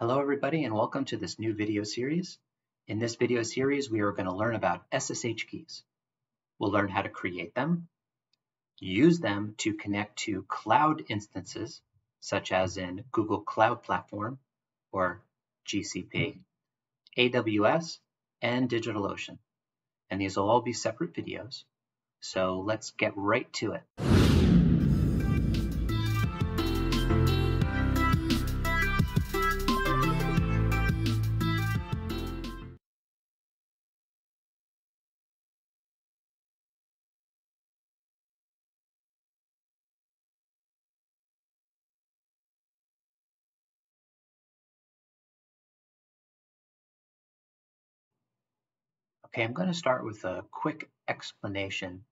Hello everybody and welcome to this new video series. In this video series we are going to learn about SSH keys. We'll learn how to create them, use them to connect to cloud instances such as in Google Cloud Platform or GCP, AWS, and DigitalOcean. And these will all be separate videos. So let's get right to it. Okay, I'm going to start with a quick explanation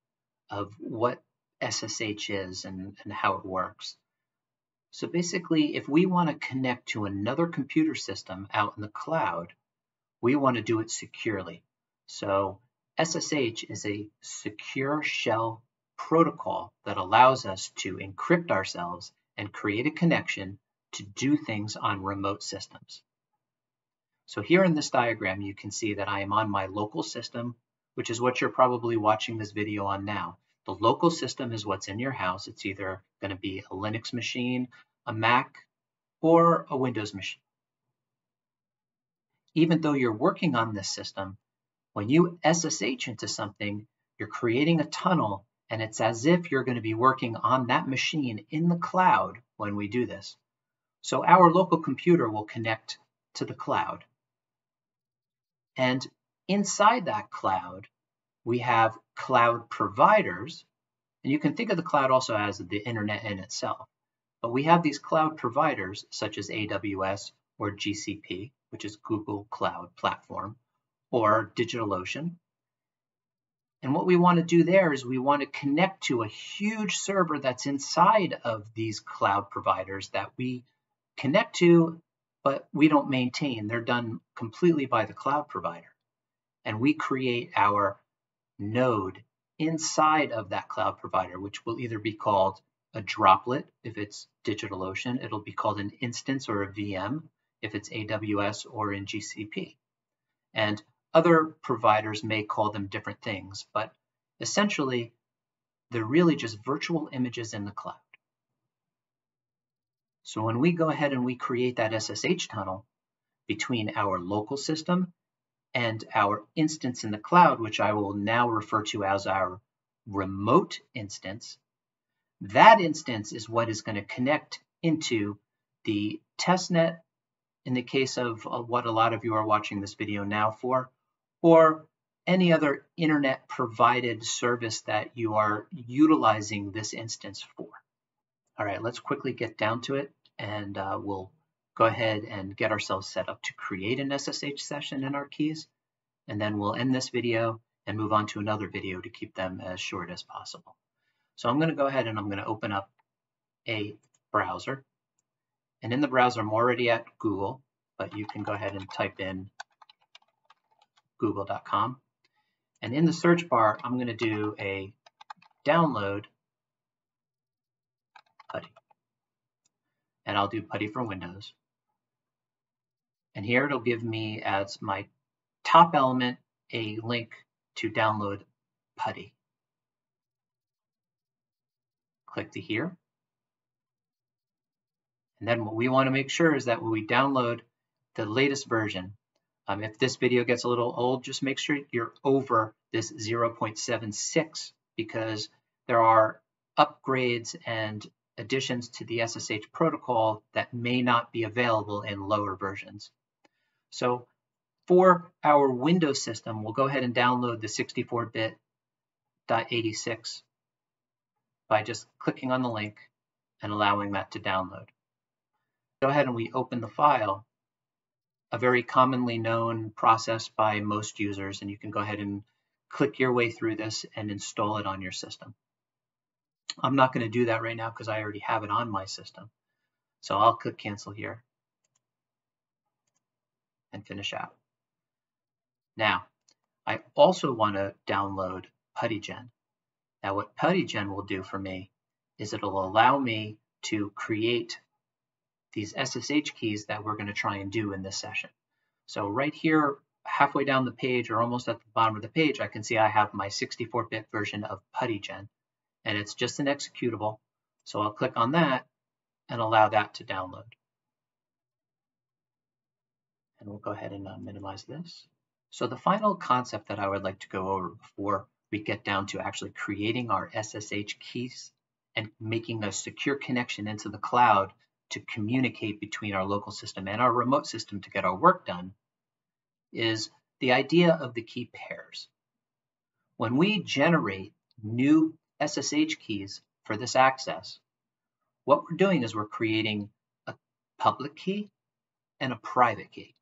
of what SSH is and, and how it works. So basically, if we want to connect to another computer system out in the cloud, we want to do it securely. So SSH is a secure shell protocol that allows us to encrypt ourselves and create a connection to do things on remote systems. So here in this diagram, you can see that I am on my local system, which is what you're probably watching this video on now. The local system is what's in your house. It's either going to be a Linux machine, a Mac, or a Windows machine. Even though you're working on this system, when you SSH into something, you're creating a tunnel and it's as if you're going to be working on that machine in the cloud when we do this. So our local computer will connect to the cloud. And inside that cloud, we have cloud providers. And you can think of the cloud also as the internet in itself. But we have these cloud providers such as AWS or GCP, which is Google Cloud Platform, or DigitalOcean. And what we want to do there is we want to connect to a huge server that's inside of these cloud providers that we connect to but we don't maintain. They're done completely by the cloud provider. And we create our node inside of that cloud provider, which will either be called a droplet if it's DigitalOcean, it'll be called an instance or a VM if it's AWS or in GCP. And other providers may call them different things, but essentially, they're really just virtual images in the cloud. So when we go ahead and we create that SSH tunnel between our local system and our instance in the cloud, which I will now refer to as our remote instance, that instance is what is going to connect into the testnet in the case of uh, what a lot of you are watching this video now for, or any other internet provided service that you are utilizing this instance for. All right, let's quickly get down to it and uh, we'll go ahead and get ourselves set up to create an SSH session in our keys. And then we'll end this video and move on to another video to keep them as short as possible. So I'm going to go ahead and I'm going to open up a browser. And in the browser, I'm already at Google, but you can go ahead and type in google.com. And in the search bar, I'm going to do a download PuTTY. And I'll do PuTTY for Windows. And here it'll give me as my top element a link to download PuTTY. Click to here. And then what we want to make sure is that when we download the latest version, um, if this video gets a little old, just make sure you're over this 0.76 because there are upgrades and additions to the SSH protocol that may not be available in lower versions. So for our Windows system, we'll go ahead and download the 64-bit .86 by just clicking on the link and allowing that to download. Go ahead and we open the file, a very commonly known process by most users, and you can go ahead and click your way through this and install it on your system. I'm not going to do that right now because I already have it on my system. So I'll click cancel here and finish out. Now, I also want to download PuTTyGen. Now what PuTTyGen will do for me is it'll allow me to create these SSH keys that we're going to try and do in this session. So right here, halfway down the page or almost at the bottom of the page, I can see I have my 64-bit version of PuTTyGen, and it's just an executable. So I'll click on that and allow that to download. And we'll go ahead and uh, minimize this. So the final concept that I would like to go over before we get down to actually creating our SSH keys and making a secure connection into the cloud to communicate between our local system and our remote system to get our work done is the idea of the key pairs. When we generate new SSH keys for this access, what we're doing is we're creating a public key and a private key.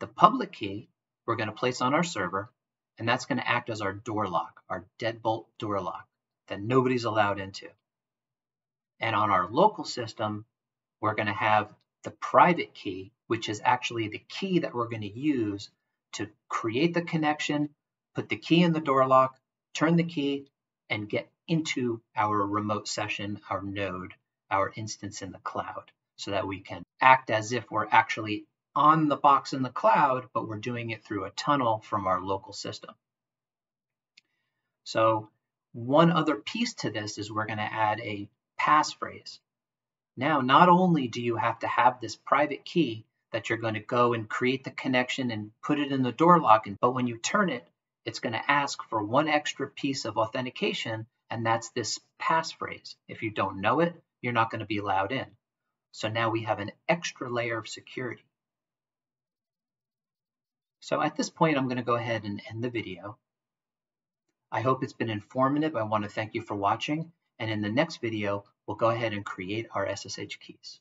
The public key we're going to place on our server, and that's going to act as our door lock, our deadbolt door lock that nobody's allowed into. And on our local system, we're going to have the private key, which is actually the key that we're going to use to create the connection, put the key in the door lock, turn the key, and get into our remote session, our node, our instance in the cloud, so that we can act as if we're actually on the box in the cloud, but we're doing it through a tunnel from our local system. So one other piece to this is we're going to add a passphrase. Now, not only do you have to have this private key that you're going to go and create the connection and put it in the door lock, but when you turn it, it's going to ask for one extra piece of authentication, and that's this passphrase. If you don't know it, you're not going to be allowed in. So now we have an extra layer of security. So at this point, I'm going to go ahead and end the video. I hope it's been informative. I want to thank you for watching. And in the next video, we'll go ahead and create our SSH keys.